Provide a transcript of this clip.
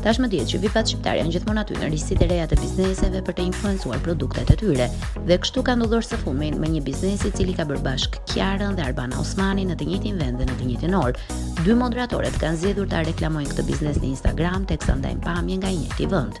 Tashmë dihet që vipat shqiptarë janë gjithmonë aty në risit e reja të bizneseve për të influencuar produktet e tyre. Dhe kështu ka ndodhur së fundmi me një biznes i cili ka bërë bashkë Kiarën dhe Arbana Osmani në të njëjtin vend dhe në të njëjtin orë. Dy moderatoret kanë zgjedhur ta reklamojnë këtë biznes në Instagram teksa ndajnë pamje nga i njëjti vend.